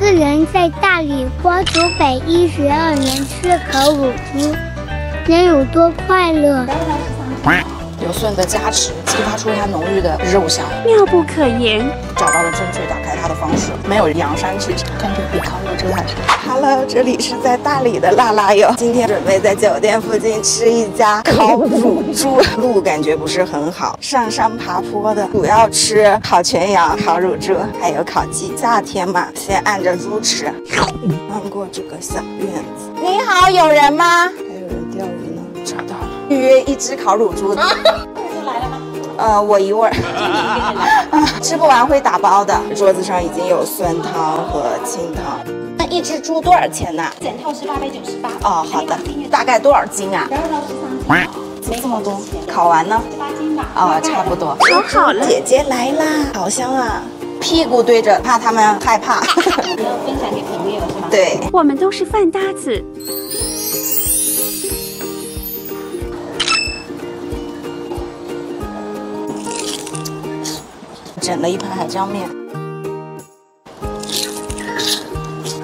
个人在大理花九百一十二年吃烤乳猪，能有多快乐？有蒜的加持，激发出它浓郁的肉香，妙不可言。找到了正确打开它的方式，没有扬山气，感觉比烤肉真好吃。Hello，这里是在大理的辣辣哟，今天准备在酒店附近吃一家烤乳猪，路感觉不是很好，上山爬坡的，主要吃烤全羊、烤乳猪，还有烤鸡。夏天嘛，先按着猪吃。穿过这个小院子，你好，有人吗？找到了，预约一只烤乳猪。呃，我一会儿，吃不完会打包的。桌子上已经有酸汤和清汤。那一只猪多少钱呢？整套是八百九十八。哦，好的。大概多少斤啊？十二到十三斤。怎么这么多？烤完呢？十八斤吧。哦，差不多。烤好了。姐姐来啦，好香啊！屁股对着，怕他们害怕。要分享给朋友是吗？对。我们都是饭搭子。点了一盘海椒面，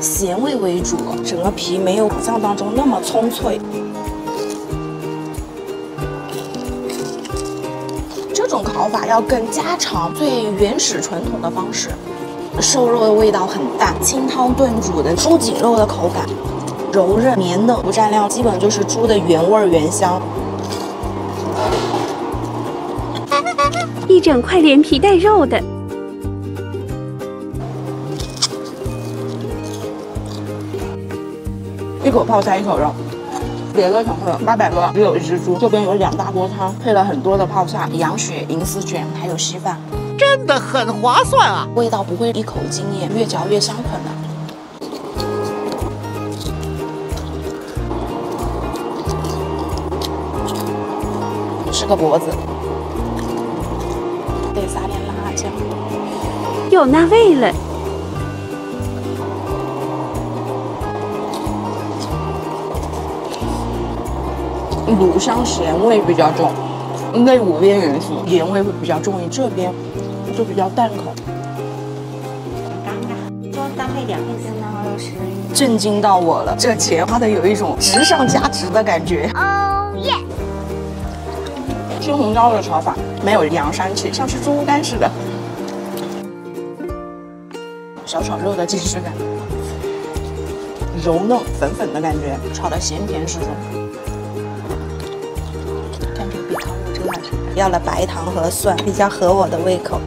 咸味为主，整个皮没有想象当中那么葱脆。这种烤法要更家常、最原始传统的方式。瘦肉的味道很淡，清汤炖煮的猪颈肉的口感柔韧绵嫩，不蘸料，基本就是猪的原味原香。一整块连皮带肉的，一口泡菜一口肉。别的城市八百多只有一只猪，这边有两大锅汤，配了很多的泡菜、羊血、银丝卷，还有稀饭，真的很划算啊！味道不会一口惊艳，越嚼越香喷的。吃个脖子。得撒点辣椒，有那味了。卤香咸味比较重，内五边元素盐味会比较重，于这边就比较淡口。尴尬，多搭配两片生姜肉丝。震惊到我了，这钱花的有一种值上加值的感觉。哦耶！青红椒的炒法没有扬山气，像吃猪肝似的。小炒肉的即视感，柔嫩粉粉的感觉，炒的咸甜适中，感觉比烤肉真好吃。要了白糖和蒜，比较合我的胃口。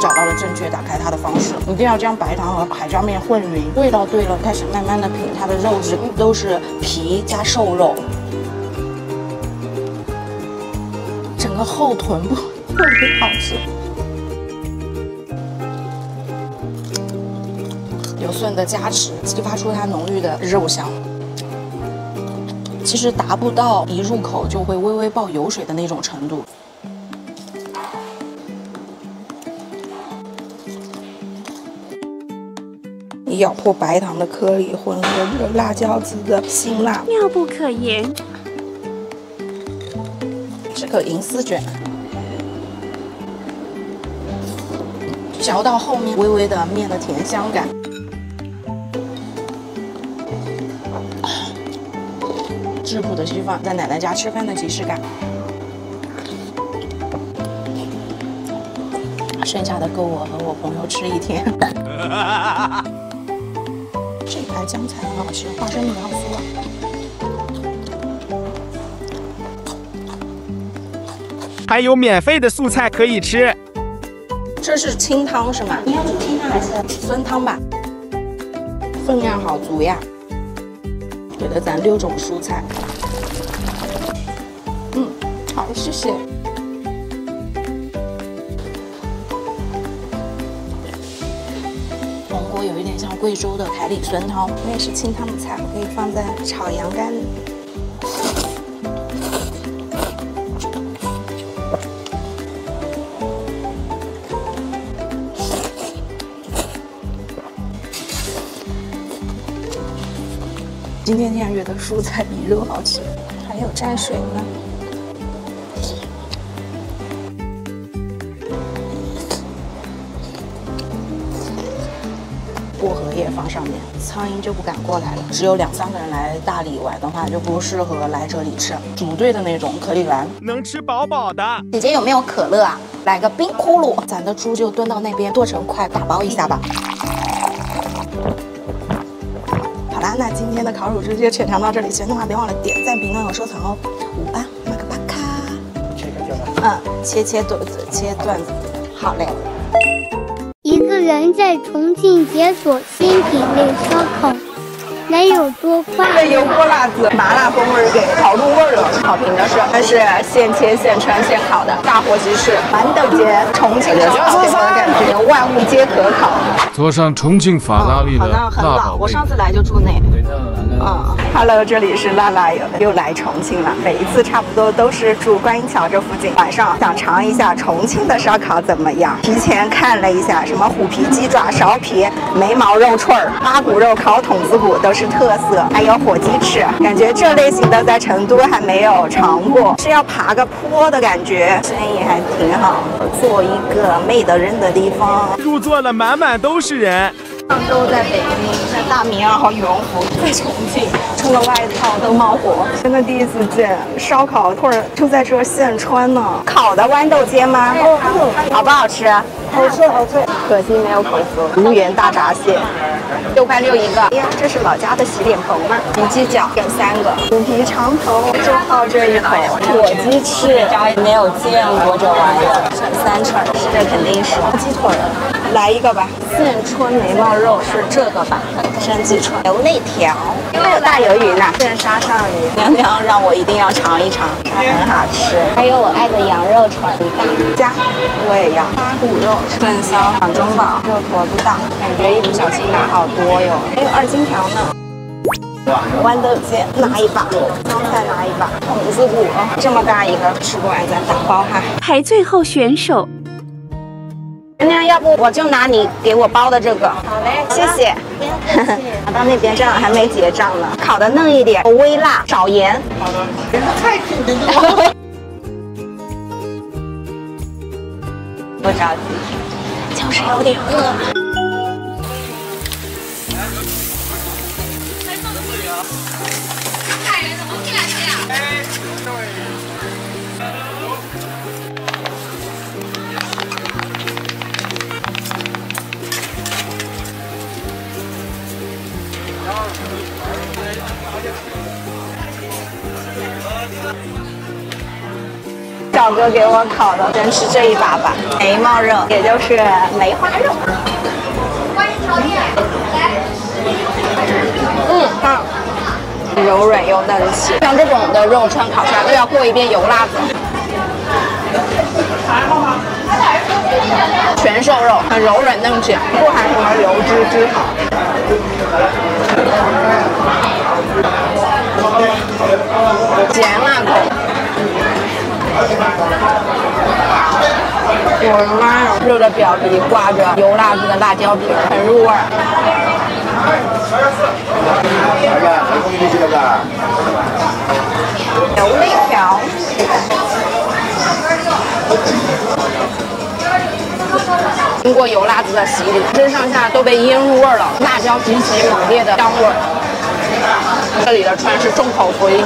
找到了正确打开它的方式，一定要将白糖和海椒面混匀，味道对了，开始慢慢的品它的肉质，都是皮加瘦肉，后臀部特别好吃，有蒜的加持，激发出它浓郁的肉香。其实达不到一入口就会微微爆油水的那种程度。咬破白糖的颗粒，混合着辣椒籽的辛辣，妙不可言。银丝卷，嚼到后面微微的面的甜香感，质朴的稀饭，在奶奶家吃饭的即视感。剩下的够我和我朋友吃一天。这盘姜菜很好吃，花生米好酥啊！还有免费的素菜可以吃。这是清汤是吗？你要煮清汤还是酸汤吧？分量好足呀！给了咱六种蔬菜。嗯，好，谢谢。红锅有一点像贵州的凯里酸汤，因为是清汤的菜，我可以放在炒羊肝。今天竟然觉得蔬菜比肉好吃还有蘸水呢薄荷叶放上面苍蝇就不敢过来了只有两三个人来大理玩的话就不适合来这里吃组队的那种可以来能吃饱饱的。姐姐有没有可乐啊？来个冰窟窿咱的猪就蹲到那边剁成块打包一下吧。那今天的烤乳猪就全尝到这里，喜欢的话别忘了点赞、评论和收藏哦。五八马克巴卡，嗯，切切段子，切段子，好嘞。一个人在重庆解锁新品类烧烤，能有多快？油泼辣子，麻辣风味给烤入味了。好评的是，它是现切现穿现烤的大火鸡翅，满等街重庆烧烤给我的感觉，万物皆可烤。坐上重庆法拉利的好像很辣老，宝贝。我上次来就住那。嗯，Hello，这里是辣辣又又来重庆了。每一次差不多都是住观音桥这附近，晚上想尝一下重庆的烧烤怎么样？提前看了一下，什么虎皮鸡爪、苕皮、眉毛肉串儿、八骨肉烤筒子骨都是特色，还有火鸡翅，感觉这类型的在成都还没有尝过，是要爬个坡的感觉，生意还挺好。做一个没得人的地方。入座了，满满都是人。上周在北京，在大明啊和羽绒服，在重庆出了外套都冒火。真的第一次见烧烤或者就在这现穿呢。烤的豌豆尖吗？好不好吃？好吃好吃。可惜没有口福。无缘大闸蟹，六块六一个。哎呀，这是老家的洗脸盆吗？鸡鸡脚点三个，虎皮长头就好这一口。火鸡翅没有见过这玩意儿，剩三串，这肯定是鸡腿儿。来一个吧，现春眉毛肉是这个吧？山鸡串、牛肋条，还有大鱿鱼呢，现杀上鱼，娘娘让我一定要尝一尝，它很好吃。还有我爱的羊肉串，一大加，我也要八骨肉、串烧、掌中宝、肉坨子大，感觉一不小心拿好多哟，还有二荆条呢。豌豆尖拿一把，香菜拿一把，筒子骨这么大一个，吃不完咱打包哈。排最后选手娘娘，要不我就拿你给我包的这个。好嘞，谢谢。拿到那边正好还没结账呢，烤的嫩一点，微辣，少盐。好的。太紧张了。不着急，就是有点饿。小哥给我烤的，先吃这一把吧。眉毛肉，也就是梅花肉。嗯，好，柔软又嫩气。像这种的肉串烤出来都要过一遍油辣子。全瘦肉，很柔软嫩气，不含什么油脂脂肪。咸辣口。我的妈呀！肉的表皮挂着油辣子的辣椒皮，很入味儿。牛肋条，经过油辣子的洗礼，身上下都被腌入味了，辣椒极其猛烈的香味。这里的串是重口福音。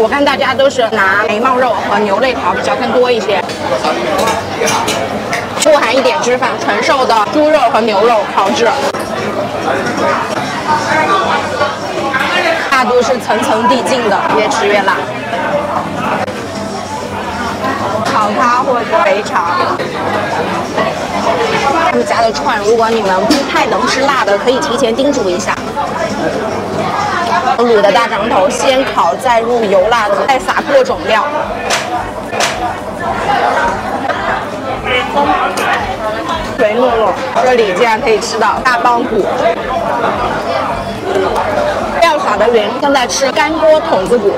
我看大家都是拿眉毛肉和牛肋条比较更多一些，不含一点脂肪，纯瘦的猪肉和牛肉烤制，辣度是层层递进的，越吃越辣。烤它或者肥肠。他们家的串，如果你们不太能吃辣的，可以提前叮嘱一下。卤的大肠头，先烤再入油辣子，再撒各种料。肥糯糯，这里竟然可以吃到大棒骨，料撒的匀，正在吃干锅筒子骨。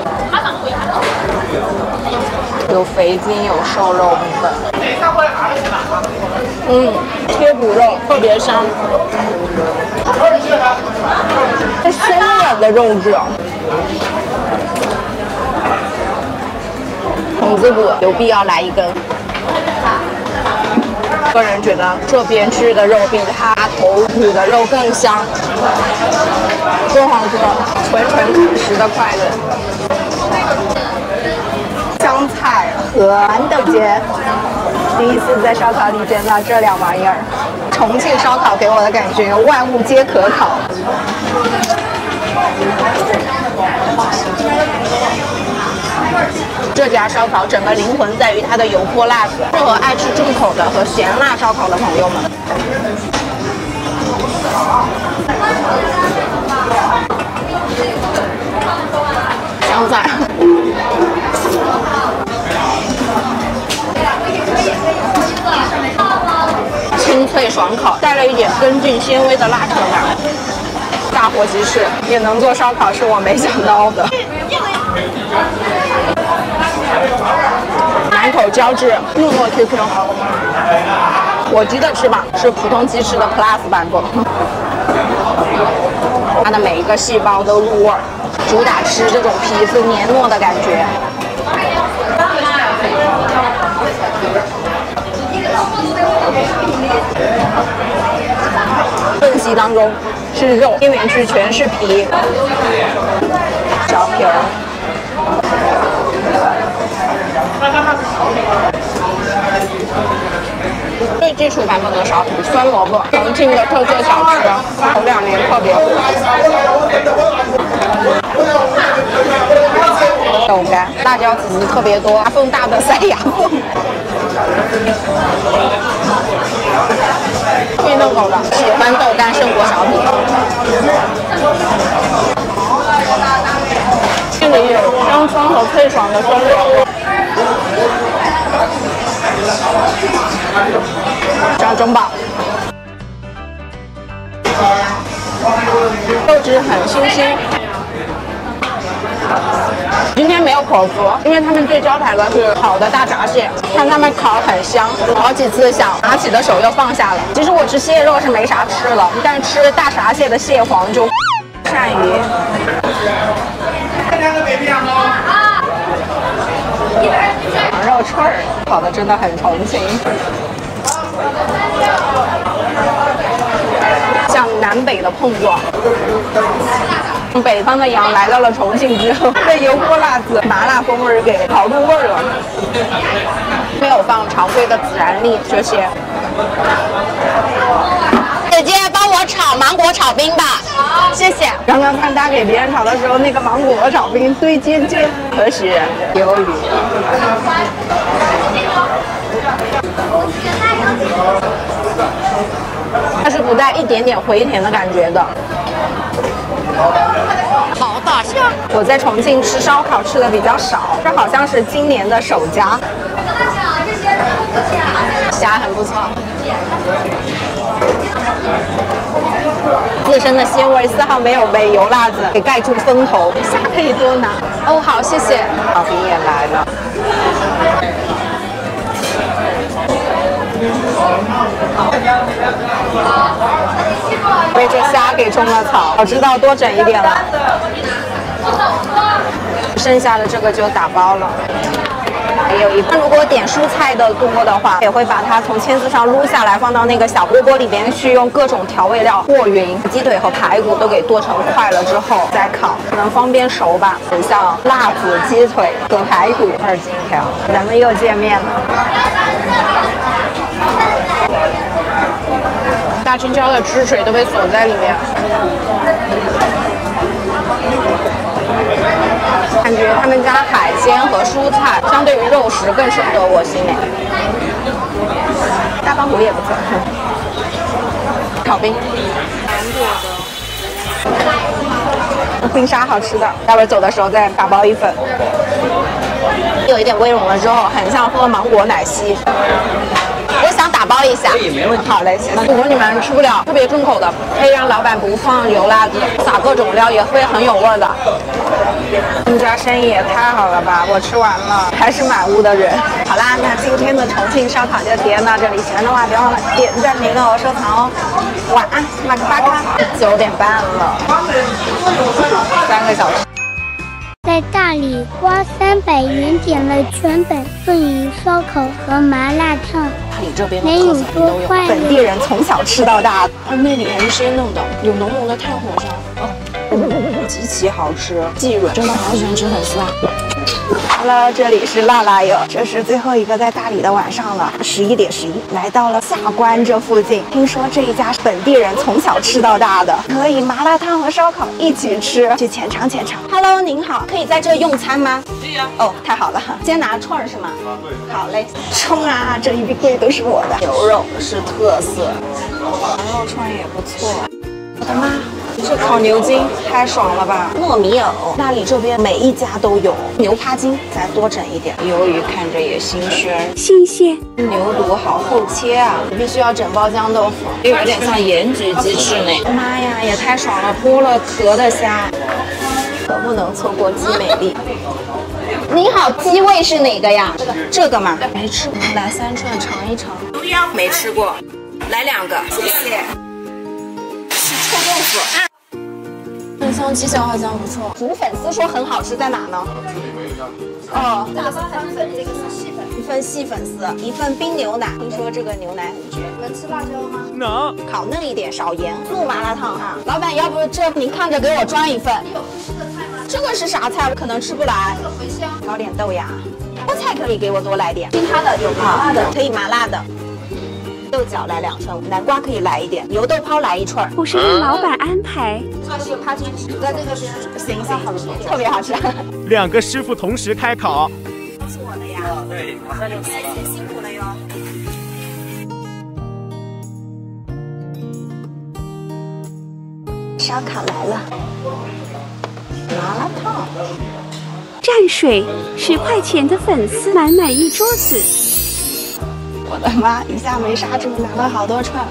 有肥筋，有瘦肉部分。嗯，贴骨肉特别香，这鲜软的肉质。筒子骨有必要来一根。个人觉得这边吃的肉比他头骨的肉更香，多好吃，纯纯朴实的快乐。香菜和馒头煎，第一次在烧烤里见到这两玩意儿。重庆烧烤给我的感觉，万物皆可烤。这家烧烤整个灵魂在于它的油泼辣子，适合爱吃重口的和咸辣烧烤的朋友们。香菜，脆爽口，带了一点根茎纤维的拉扯感。大火鸡翅也能做烧烤，是我没想到的。两口胶质，糯糯 Q Q。火鸡的翅膀是普通鸡翅的 Plus 版本，它的每一个细胞都入味，主打吃这种皮肤黏糯的感觉。缝隙当中是肉，边缘区全是皮，小皮儿。最基础版本的烧饼，酸萝卜，重庆的特色小吃，头两年特别火。豆干，辣椒籽特别多，牙缝大的塞牙缝。运动狗的喜欢豆干胜过小米。这里有香酸和脆爽的酸萝卜。张中宝，肉质很清新。今天没有口福，因为他们最招牌的是烤的大闸蟹，看他们烤很香，好几次想拿起的手又放下了。其实我吃蟹肉是没啥吃的，但是吃大闸蟹的蟹黄就 鳝鱼。羊肉串儿烤的真的很重庆，像南北的碰撞。北方的羊来到了重庆之后，被油泼辣子、麻辣风味给烤入味了，没有放常规的孜然粒这些。姐姐，帮我炒芒果炒冰吧。好，谢谢。刚刚看他给别人炒的时候，那个芒果炒冰堆尖尖，可喜人。鱿鱼。它是不带一点点回甜的感觉的。好大虾！我在重庆吃烧烤吃的比较少，这好像是今年的首家。虾很不错。自身的鲜味丝毫没有被油辣子给盖住风头，虾可以多拿。哦，好，谢谢。烤饼也来了。被这虾给种了草，我知道多整一点了。剩下的这个就打包了。还有一，如果点蔬菜的多的话，也会把它从签子上撸下来，放到那个小锅锅里边去，用各种调味料和匀，鸡腿和排骨都给剁成块了之后再烤，可能方便熟吧。像辣子鸡腿和排骨二斤条，咱们又见面了。大青椒的汁水都被锁在里面。感觉他们家海鲜和蔬菜相对于肉食更深得我心。大棒骨也不错，烤冰，韩国的冰沙好吃的，待会儿走的时候再打包一份。有一点微融了之后，很像喝芒果奶昔。我想打包一下，可以没问题。好嘞，谢谢。如果你们吃不了特别重口的，可以让老板不放油辣子，撒各种料也会很有味的。你们家生意也太好了吧！我吃完了，还是满屋的人。好啦，那今天的重庆烧烤就体验到这里，喜欢的话别忘了点赞、评论和收藏哦。晚安，马克巴卡。九点半了，三个小时。在大理花三百元点了全本凤鱼烧烤和麻辣烫，大理这边的特色都有，本地人从小吃到大。它那里还是鲜嫩的，有浓浓的炭火香，哦，极其好吃，既软，真的好喜欢吃粉丝啊。好了，这里是辣辣哟，这是最后一个在大理的晚上了，十一点十一，来到了下关这附近。听说这一家是本地人从小吃到大的，可以麻辣烫和烧烤一起吃，去浅尝浅尝。Hello，您好，可以在这用餐吗？可以啊。哦，太好了，先拿串是吗？啊，对。好嘞，冲啊！这一柜都是我的，牛肉是特色，羊肉串也不错。我的妈！这烤牛筋太爽了吧！糯米藕，大理这边每一家都有。牛扒筋再多整一点，鱿鱼看着也新鲜，新鲜。牛肚好厚切啊，必须要整包姜豆腐，又有点像盐焗鸡翅呢。妈呀，也太爽了！剥了壳的虾，可不能错过鸡美丽。你好，鸡味是哪个呀？这个，这个吗？没吃过，来三串尝一尝。没吃过，来两个，谢谢。是臭豆腐。粉香鸡脚好像不错，煮粉丝说很好吃，在哪呢？哦，打包三份，这个是细粉，一份细粉丝，一份冰牛奶。听说这个牛奶很绝，能吃辣椒吗？能，烤嫩一点，少盐。素麻辣烫啊，老板，要不这您看着给我装一份。有不吃的菜吗？这个是啥菜？我可能吃不来。这个茴香，搞点豆芽。菠菜可以给我多来点。听他的，有麻辣的，可以麻辣的。豆角来两串，南瓜可以来一点，油豆泡来一串。我是让老板安排。这个扒鸡在这个边，行行，特别好吃。两个师傅同时开烤，是我的呀。对，辛苦了哟。烧烤来了，麻辣烫，蘸水，十块钱的粉丝，满满一桌子。我的妈！一下没刹住，拿了好多串，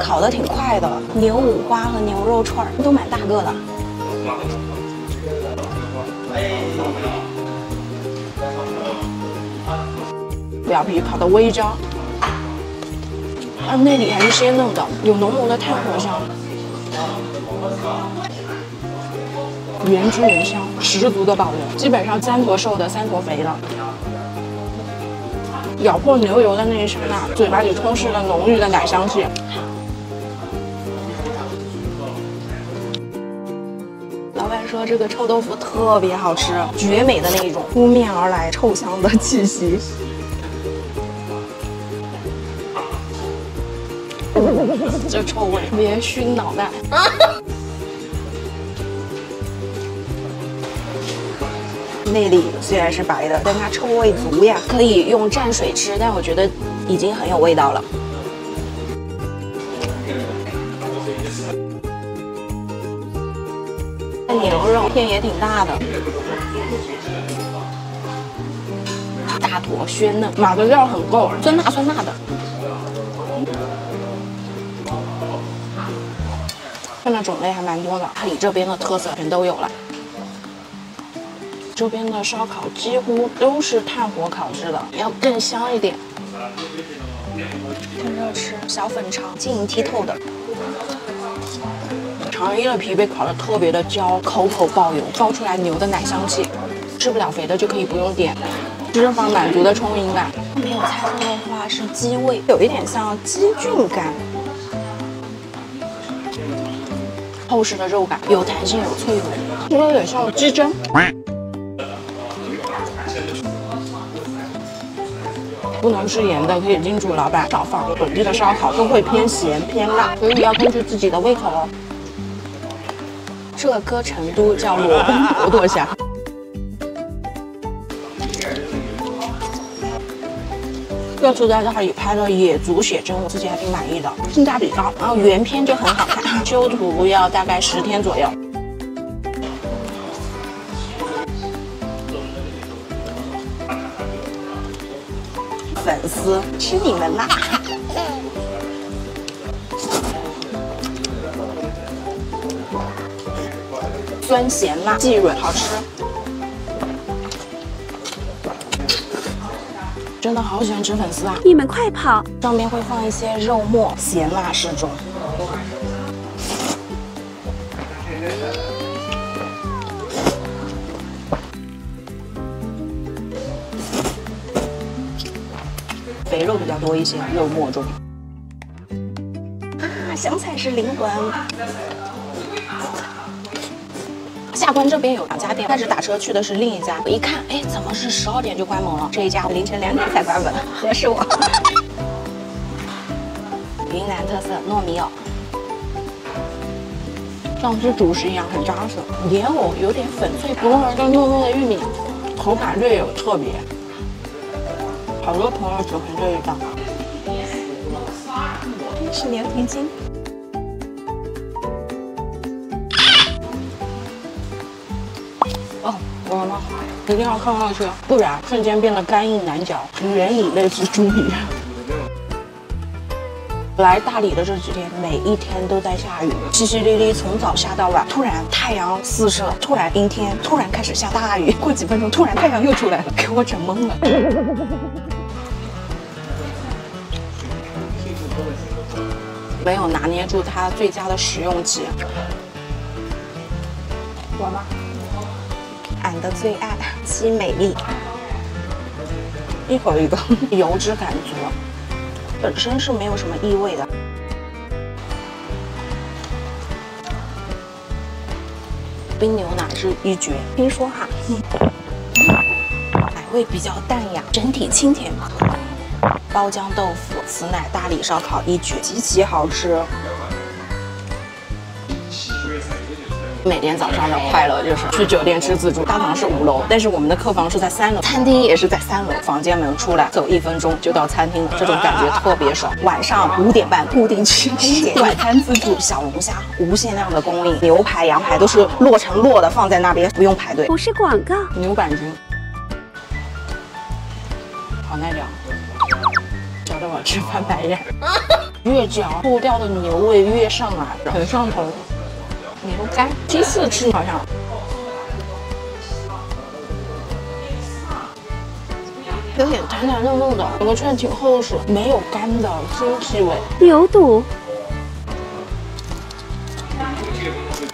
烤的挺快的。牛五花和牛肉串都蛮大个的。表皮烤的微焦，它内里还是鲜嫩的，有浓浓的炭火香，原汁原香，十足的保留，基本上三坨瘦的，三坨肥的。咬破牛油的那一刹那，嘴巴里充斥了浓郁的奶香气。老板说这个臭豆腐特别好吃，绝美的那一种，扑面而来臭香的气息。这臭味，别熏脑袋。内里虽然是白的，但它臭味足呀，可以用蘸水吃，但我觉得已经很有味道了。牛肉片也挺大的，大坨鲜嫩，码的料很够，酸辣酸辣的。看的种类还蛮多的，大理这边的特色全都有了。这边的烧烤几乎都是炭火烤制的，要更香一点。趁热吃小粉肠，晶莹剔透的。肠衣的皮被烤得特别的焦，口口爆油，爆出来牛的奶香气。吃不了肥的就可以不用点，脂肪满足的充盈感。没有猜错的话是鸡味，有一点像鸡菌干。厚实的肉感，有弹性有脆度，是不是有点像鸡胗？不能吃盐的，可以叮嘱老板少放。本地的烧烤都会偏咸偏辣，所以要根据自己的胃口哦。这颗成都叫裸奔朵朵虾，这次在这里拍的野足写真，我自己还挺满意的，性价比高，然后原片就很好看，修图要大概十天左右。丝吃你们啦！酸咸辣，既软好吃，真的好喜欢吃粉丝啊！你们快跑！上面会放一些肉末，咸辣适中。肥肉比较多一些，肉末重。啊，香菜是灵魂。下关这边有两家店，但是打车去的是另一家。我一看，哎，怎么是十二点就关门了？这一家凌晨两点才关门，合适我。云南特色糯米藕，像吃主食一样很扎实，莲藕有点粉脆，融合着糯糯的玉米，口感略有特别。好多朋友喜欢这一道，是牛蹄筋。哦，我的妈！一定要看上去，不然瞬间变得干硬难嚼，原以类似猪一样。来大理的这几天，每一天都在下雨，淅淅沥沥，从早下到晚。突然太阳四射，突然阴天，突然开始下大雨，过几分钟突然太阳又出来了，给我整懵了。没有拿捏住它最佳的食用期。我吗？俺的最爱西美丽，一口一个，油脂感足，本身是没有什么异味的。冰牛奶是一绝，听说哈，奶味比较淡雅，整体清甜。包浆豆腐、此乃大理烧烤一绝，极其好吃。每天早上的快乐就是去酒店吃自助，大堂是五楼，但是我们的客房是在三楼，餐厅也是在三楼。房间门出来走一分钟就到餐厅了，这种感觉特别爽。晚上五点半固定去吃晚 餐自助，小龙虾无限量的供应，牛排、羊排都是摞成摞的放在那边，不用排队。不是广告。牛板筋，直翻白眼。越嚼破掉的牛味越上来，很上头。牛肝第一次吃好像，有点弹弹嫩嫩的，整个串挺厚实，没有干的腥气味。牛肚，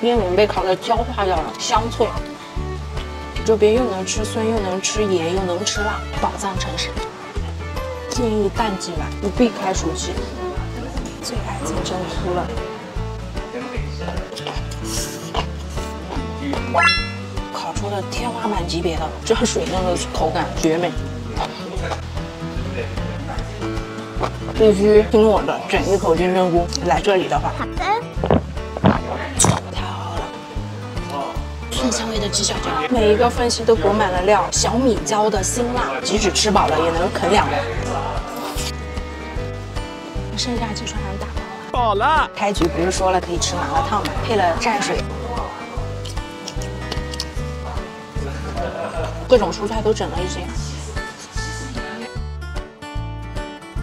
烟云被烤的焦化掉了，香脆。这边又能吃酸，又能吃盐，又能吃辣，宝藏城市。建议淡季来，不避开暑期。最爱金针菇了。烤出了天花板级别的这水嫩的口感，绝美。必须听我的，整一口金针菇。来这里的话，好的。太好了，蒜香味的鸡小椒，每一个缝隙都裹满了料，小米椒的辛辣，即使吃饱了也能啃两个。剩下几串还打包饱了。开局不是说了可以吃麻辣烫吗？配了蘸水。各种蔬菜都整了一些。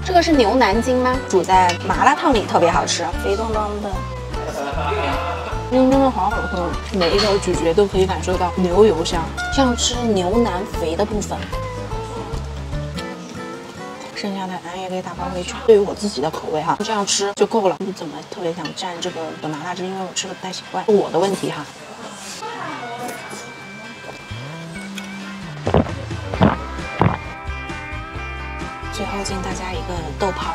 这个是牛腩筋吗？煮在麻辣烫里特别好吃，肥咚咚的。嗯，真的好好喝，每一口咀嚼都可以感受到牛油香，像吃牛腩肥的部分。也可以打包回去。对于我自己的口味哈，这样吃就够了。不怎么特别想蘸这个的麻辣汁，因为我吃的不太习惯，是我的问题哈。最后敬大家一个豆泡。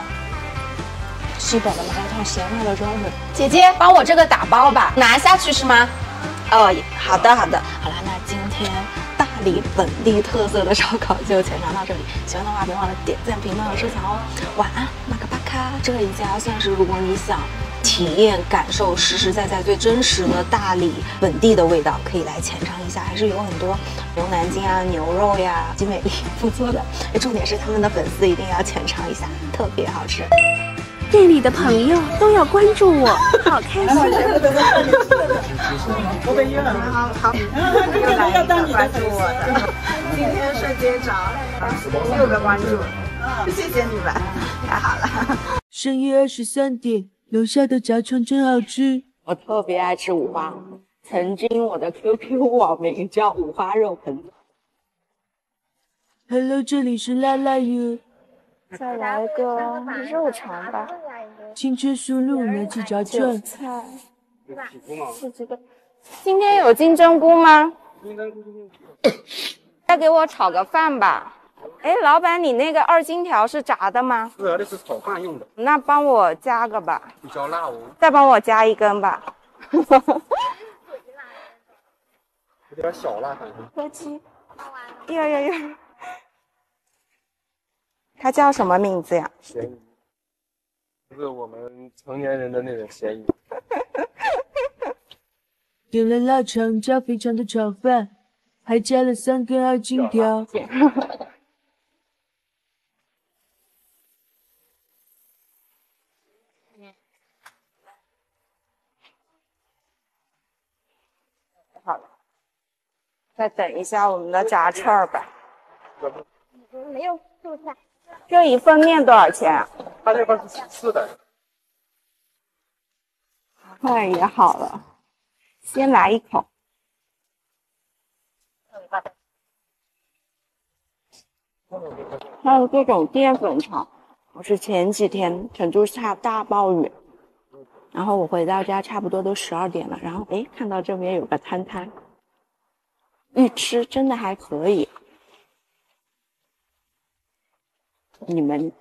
西北的麻辣烫咸辣的真是。姐姐，帮我这个打包吧，拿下去是吗？哦，好的好的。好了，那今天大理本地特色的烧烤就浅尝到这里。喜欢的话别忘了点赞、评论和收藏哦。晚安，马克巴卡。这一家算是如果你想。体验感受实实在在最真实的大理本地的味道，可以来浅尝一下，还是有很多牛腩筋啊、牛肉呀，极美丽不错的。重点是他们的粉丝一定要浅尝一下，特别好吃。店里的朋友都要关注我，好开心。我被约了，好。好，要当你的粉丝。今天瞬间涨了六个关注，谢谢你们，太好。了。深夜二十三点。楼下的炸串真好。吃，我特别爱吃五花。曾经我的 QQ 网名叫五花肉盆。Hello，这里是辣辣哟。再来个肉肠吧。轻车熟路，来吃炸串。菜。是这个。今天有金针菇吗？金针菇。再给我炒个饭吧。哎，老板，你那个二荆条是炸的吗？是，那是炒饭用的。那帮我加个吧。比较辣哦。再帮我加一根吧。有点小辣，反正。客气。呀呀呀！它叫什么名字呀？咸鱼，就是我们成年人的那种咸鱼。点了腊肠加肥肠的炒饭，还加了三根二荆条。好了，再等一下我们的炸串儿吧。没有素菜。这一份面多少钱啊？它这份是四的。快也好了，先来一口。还有这种淀粉肠，我是前几天成都下大暴雨，然后我回到家差不多都十二点了，然后哎看到这边有个摊摊，一吃真的还可以。你们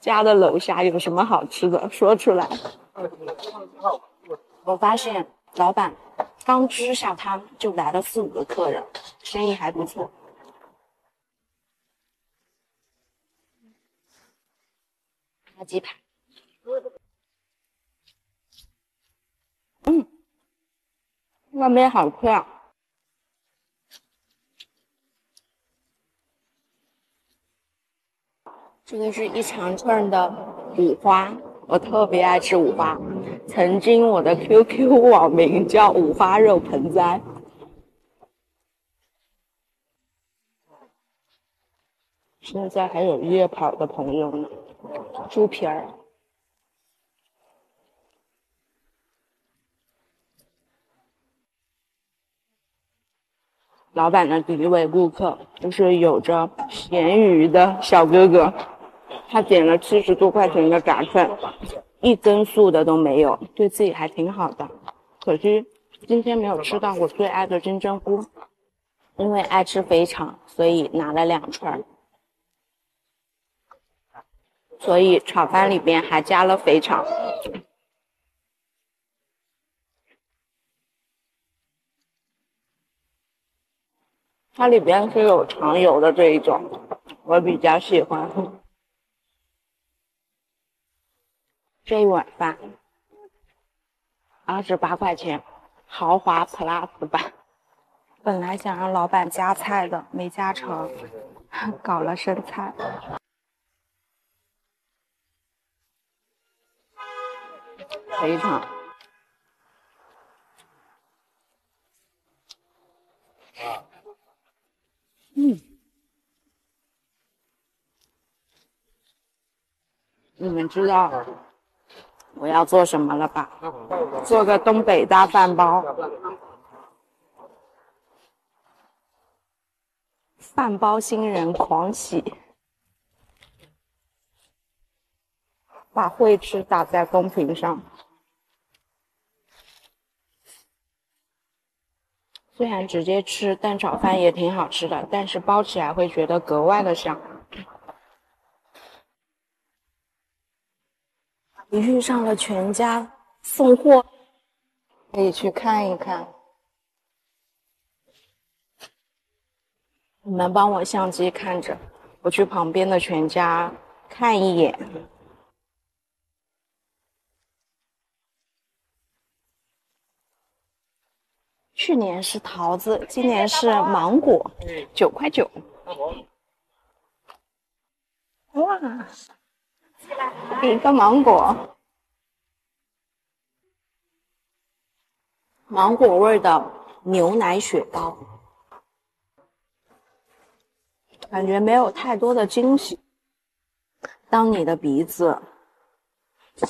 家的楼下有什么好吃的？说出来。我发现老板刚支下摊就来了四五个客人，生意还不错。炸鸡排，嗯，外面好吃啊。这个是一长串的五花，我特别爱吃五花。曾经我的 QQ 网名叫五花肉盆栽。现在还有夜跑的朋友呢。猪皮儿，老板的第一位顾客就是有着咸鱼的小哥哥。他点了七十多块钱的炸串，一根素的都没有，对自己还挺好的。可惜今天没有吃到我最爱的金针菇，因为爱吃肥肠，所以拿了两串。所以炒饭里边还加了肥肠，它里边是有肠油的这一种，我比较喜欢。这一碗饭二十八块钱，豪华 plus 版。本来想让老板加菜的，没加成，搞了生菜。肥肠，嗯，你们知道我要做什么了吧？做个东北大饭包，饭包新人狂喜，把会吃打在公屏上。虽然直接吃蛋炒饭也挺好吃的，但是包起来会觉得格外的香。你遇上了全家送货，可以去看一看。你们帮我相机看着，我去旁边的全家看一眼。去年是桃子，今年是芒果，九块九。哇！一个芒果，芒果味的牛奶雪糕，感觉没有太多的惊喜。当你的鼻子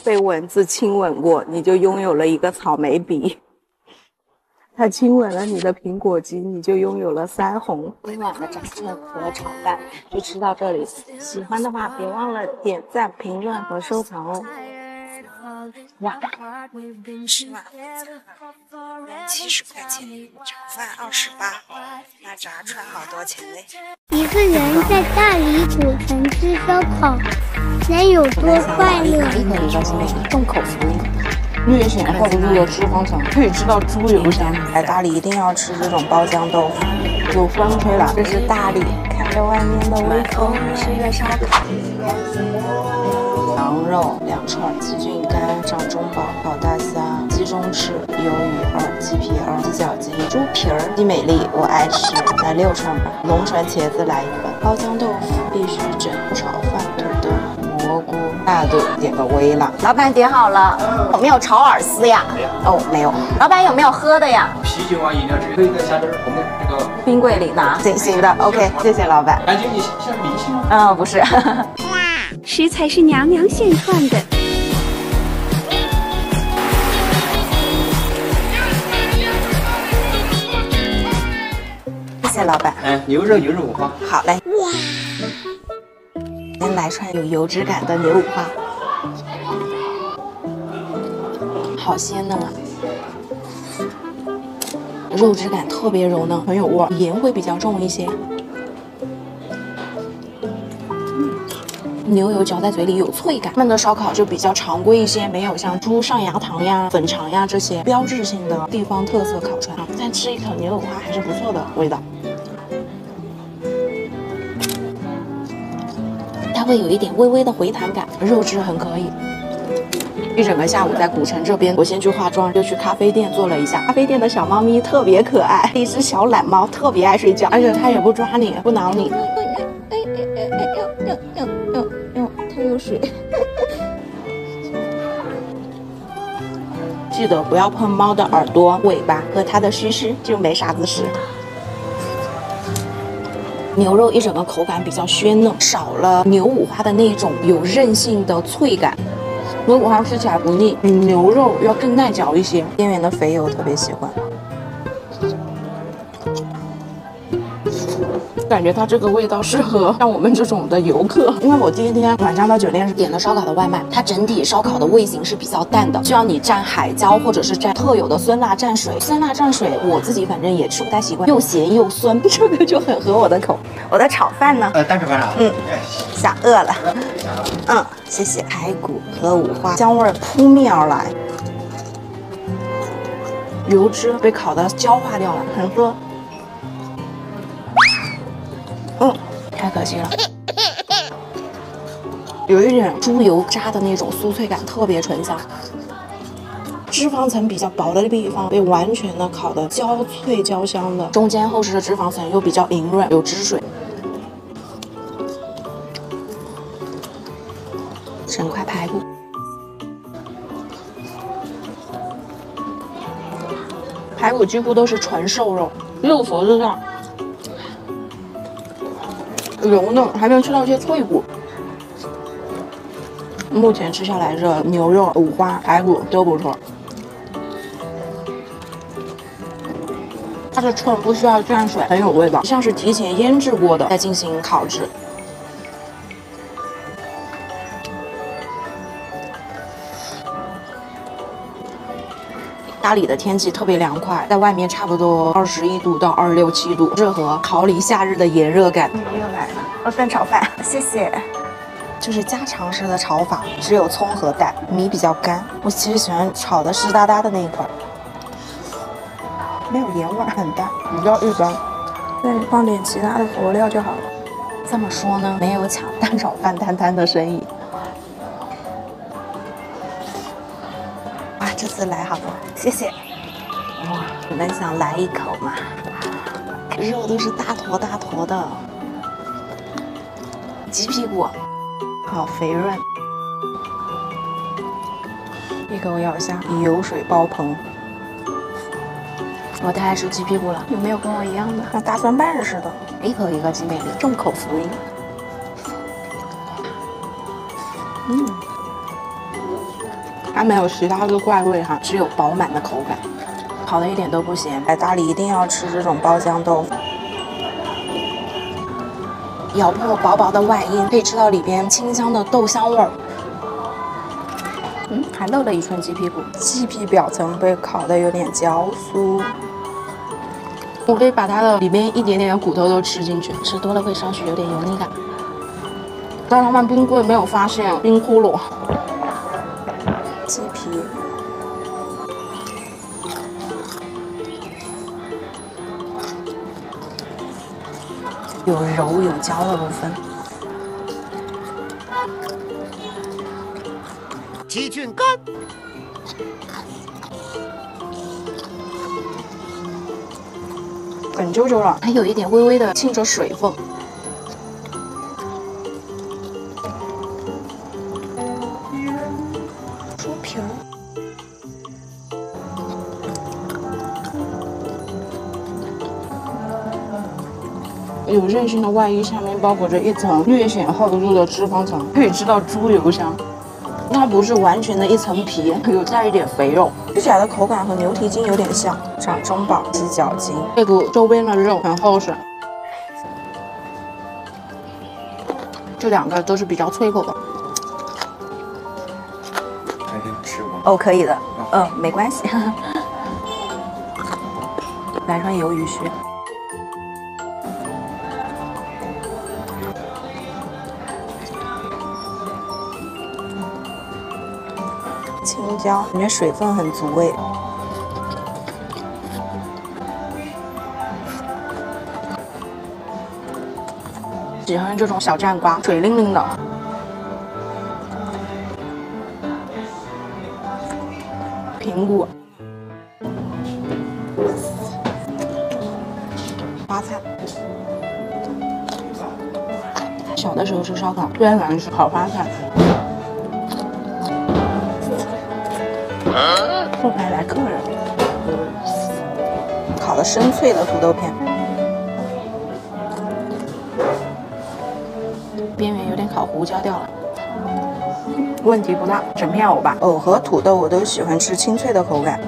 被蚊子亲吻过，你就拥有了一个草莓鼻；它亲吻了你的苹果肌，你就拥有了腮红。今晚的炸串和炒饭就吃到这里，喜欢的话别忘了点赞、评论和收藏哦。哇，七十块钱，炒饭二十八，那炸串好多钱嘞！一个人在大理古城吃烧烤，能有多快乐？立刻就告诉你，重口福音。略显厚重的脂肪层，可以吃到猪油香。来大理一定要吃这种包浆豆腐，有风吹了，这是大理，看着外面的微风，吃个烧烤。羊肉两串，鸡菌干、掌中宝、烤大虾、鸡中翅、鱿鱼二、鸡皮二、鸡脚筋、猪皮儿、鸡美丽，我爱吃，来六串吧。龙泉茄子来一份，包浆豆腐必须整，炒饭、土豆、蘑菇、大肚，点个微辣。老板点好了，有没有炒饵丝呀？没有哦，没有。老板有没有喝的呀？啤酒啊，饮料这些可以在下边我们这个冰柜里拿。行行的，OK，谢谢老板。感觉你像明星吗？嗯，不是。哇食材是娘娘现串的。谢谢老板。哎，牛肉牛肉五花。好嘞。先来串有油脂感的牛五花，好鲜嫩啊！肉质感特别柔嫩，很有味儿，盐会比较重一些。牛油嚼在嘴里有脆感，他们的烧烤就比较常规一些，没有像猪上牙膛呀、粉肠呀这些标志性的地方特色烤串。但吃一口牛五花还是不错的味道。会有一点微微的回弹感，肉质很可以。一整个下午在古城这边，我先去化妆，又去咖啡店坐了一下。咖啡店的小猫咪特别可爱，一只小懒猫，特别爱睡觉，而且它也不抓你，不挠你。它有水。记得不要碰猫的耳朵、尾巴和它的须须，就没啥子事。牛肉一整个口感比较鲜嫩，少了牛五花的那种有韧性的脆感。牛五花吃起来不腻，比牛肉要更耐嚼一些。边缘的肥油特别喜欢，感觉它这个味道适合 像我们这种的游客。因为我第一天晚上到酒店是点的烧烤的外卖，它整体烧烤的味型是比较淡的，需要你蘸海椒或者是蘸特有的酸辣蘸水。酸辣蘸水我自己反正也吃不太习惯，又咸又酸，这个就很合我的口。我的炒饭呢？呃，蛋炒饭啊。嗯，想饿了。嗯，谢谢。排骨和五花，香味扑面而来，油脂被烤的焦化掉了，很喝。太可惜了，有一点猪油渣的那种酥脆感，特别醇香。脂肪层比较薄的地方被完全的烤的焦脆焦香的，中间厚实的脂肪层又比较莹润，有汁水。整块排骨，排骨几乎都是纯瘦肉，肉佛子上柔嫩，还没有吃到一些脆骨。目前吃下来，这牛肉、五花、排骨都不错。它的串不需要蘸水，很有味道，像是提前腌制过的，再进行烤制。大理的天气特别凉快，在外面差不多二十一度到二十六七度，适合逃离夏日的炎热感。又来了，二份炒饭，谢谢。就是家常式的炒法，只有葱和蛋，米比较干。我其实喜欢炒的湿哒哒的那一款，没有盐味，很淡，比较一般。再放点其他的佐料就好了。这么说呢，没有抢蛋炒饭摊摊的生意。哇，这次来好了，谢谢。哇，你们想来一口吗？肉都是大坨大坨的，鸡屁股。好肥润，一口咬下，油水爆棚。我太爱吃鸡屁股了，有没有跟我一样的？像大蒜瓣似的，一口一个鸡美丽，重口福音。它没有其他的怪味哈，只有饱满的口感，烤的一点都不咸。来大理一定要吃这种包浆豆腐。咬破薄薄的外衣，可以吃到里边清香的豆香味儿。嗯，还漏了一寸鸡屁股，鸡皮表层被烤的有点焦酥。我可以把它的里边一点点的骨头都吃进去，吃多了会稍许有点油腻感。在他们冰柜没有发现冰窟窿。鸡皮。有柔有焦的部分。鸡菌干。粉啾啾了，还有一点微微的沁着水分。有韧性的外衣下面包裹着一层略显厚度的脂肪层，可以吃到猪油香。它不是完全的一层皮，有带一点肥肉，吃起来的口感和牛蹄筋有点像。掌中宝鸡脚筋，这个周边的肉很厚实，这两个都是比较脆口的。还可以吃吗？哦，可以的，嗯，没关系。来串鱿鱼须。青椒里面水分很足诶，喜欢这种小蘸瓜，水灵灵的。苹果，花菜。小的时候吃烧烤，最喜欢吃烤花菜。的深脆的土豆片，边缘有点烤糊焦掉了，问题不大，整片藕吧。藕和土豆我都喜欢吃清脆的口感，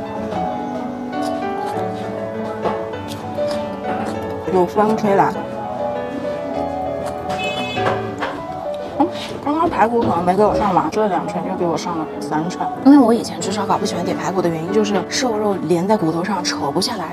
有风吹来。刚刚排骨可能没给我上完，这两串又给我上了三串。因为我以前吃烧烤不喜欢点排骨的原因，就是瘦肉连在骨头上扯不下来。